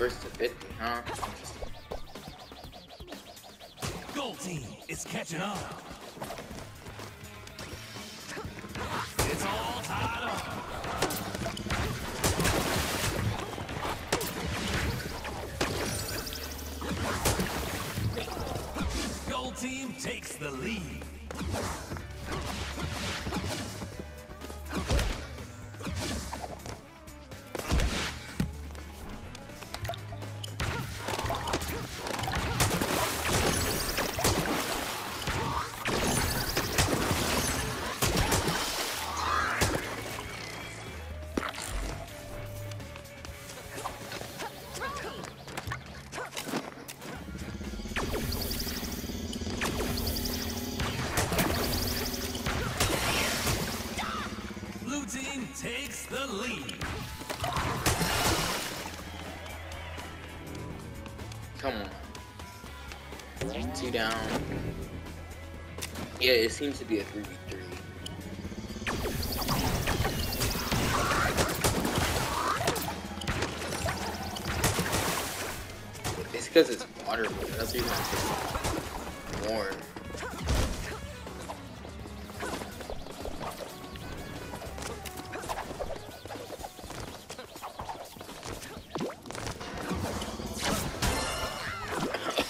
First to 50, huh? Gold team is catching up. It's all tied up. Come on. Two down. Yeah, it seems to be a 3v3. It's because it's water, that's even more.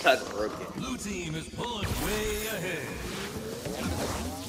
That's broken. Blue team is pulling way ahead.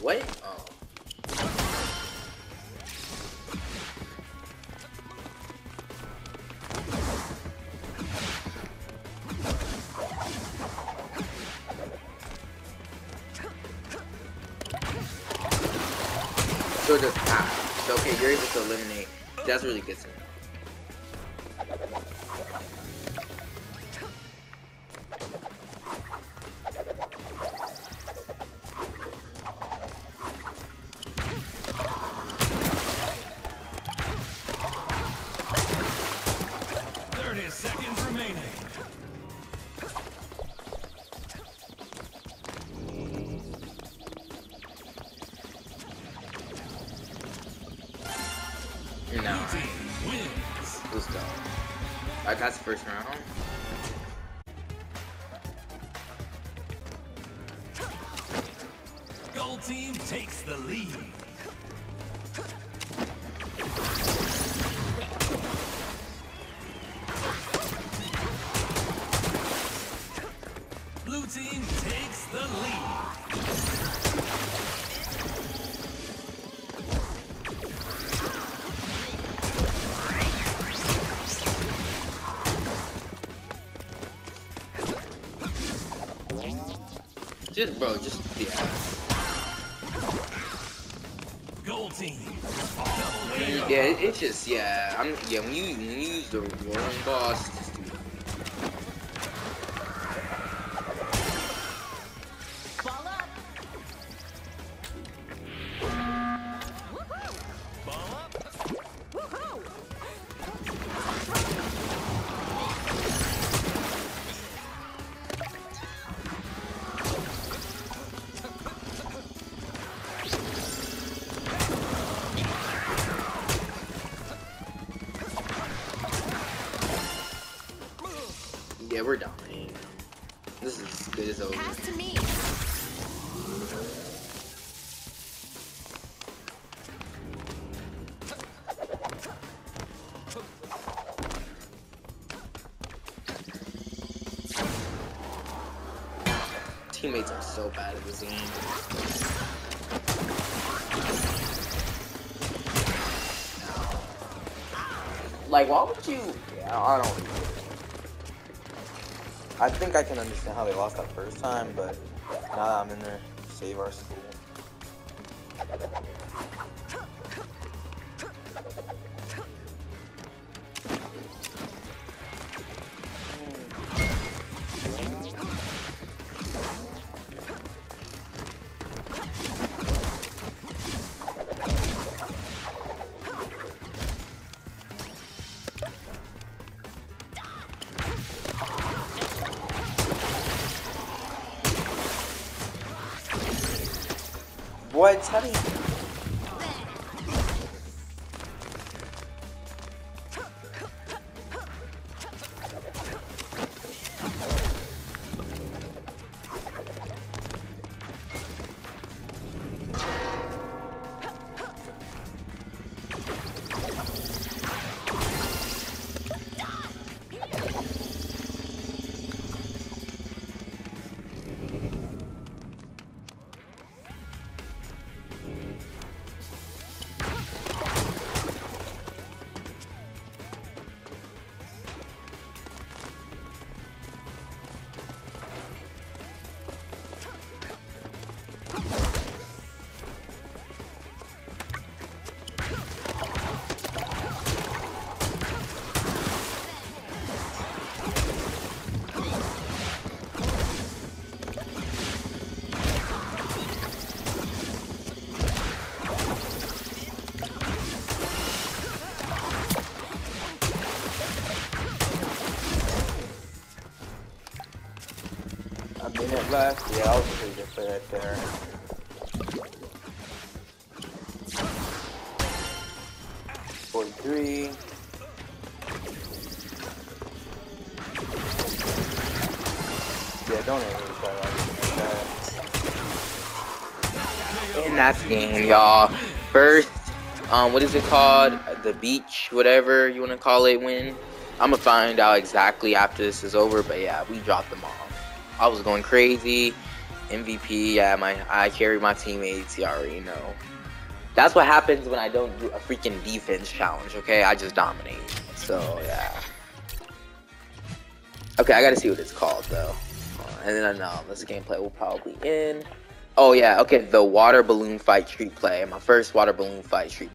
What? Oh. So just ah, so okay, you're able to eliminate. That's really good No, Blue team wins. let's go. I got the first round. Gold team takes the lead. Just bro, just yeah. Gold team. Yeah, it, it's just yeah. I'm yeah. When you when you use the wrong boss, Yeah, we're dominating. This is good as over. Pass to me. Teammates are so bad at this game. Like, why would you? Yeah, I don't. I think I can understand how they lost that first time, but now that I'm in there, save our school. What? How do you? Yeah, that a pretty good play right there. Forty-three. Yeah, don't ever try that. And that's game, y'all. First, um, what is it called? The beach, whatever you want to call it. Win. I'm gonna find out exactly after this is over. But yeah, we dropped them off. I was going crazy. MVP. Yeah, my I carry my teammates. You already know. That's what happens when I don't do a freaking defense challenge. Okay, I just dominate. So yeah. Okay, I gotta see what it's called though. Uh, And then I know this gameplay will probably end. Oh yeah, okay, the water balloon fight Street Play. My first water balloon fight street